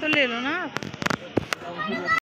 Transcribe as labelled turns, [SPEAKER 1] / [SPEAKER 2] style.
[SPEAKER 1] तो ले लो ना आप।